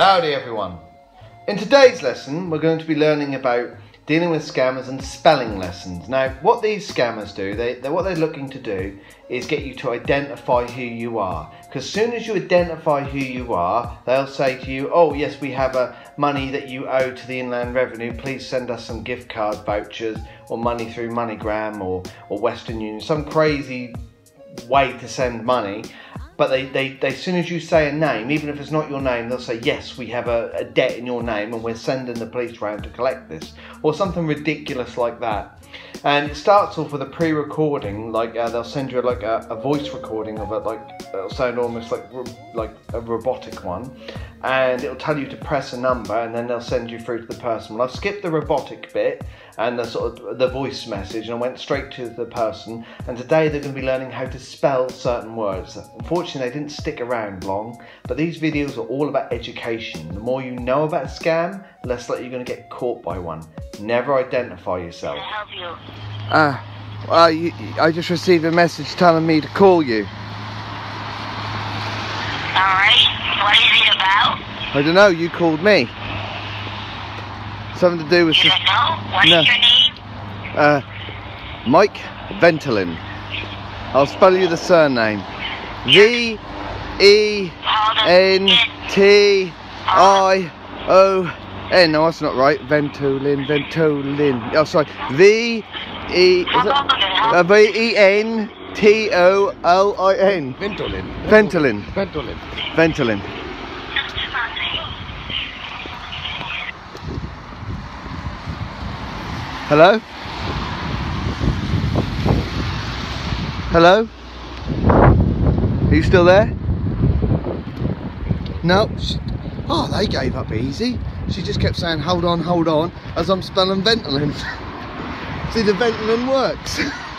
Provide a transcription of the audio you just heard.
Howdy everyone. In today's lesson we're going to be learning about dealing with scammers and spelling lessons. Now what these scammers do, they, they what they're looking to do is get you to identify who you are. Because as soon as you identify who you are, they'll say to you, oh yes we have a money that you owe to the Inland Revenue, please send us some gift card vouchers or money through MoneyGram or, or Western Union, some crazy way to send money but they, they, they, as soon as you say a name, even if it's not your name, they'll say, yes, we have a, a debt in your name and we're sending the police round to collect this, or something ridiculous like that. And it starts off with a pre-recording, like uh, they'll send you like a, a, voice recording of it, like it'll sound almost like like a robotic one, and it'll tell you to press a number, and then they'll send you through to the person. Well, I've skipped the robotic bit and the sort of the voice message, and I went straight to the person. And today they're going to be learning how to spell certain words. Unfortunately, they didn't stick around long, but these videos are all about education. The more you know about a scam, less likely you're going to get caught by one. Never identify yourself. Can I help you? Ah, uh, well, you, I just received a message telling me to call you. Alright, what is it about? I don't know, you called me. Something to do with... You don't know? What no. is your name? Uh, Mike Ventolin. I'll spell you the surname. V E N T I O N. No, that's not right. Ventolin, Ventolin. Oh, sorry. V E. Uh, v E N T O L I N. Ventolin. Ventolin. Ventolin. Ventolin. Hello? Hello? Are you still there? No. She, oh, they gave up easy. She just kept saying, hold on, hold on, as I'm spelling Ventolin. See, the Ventolin works.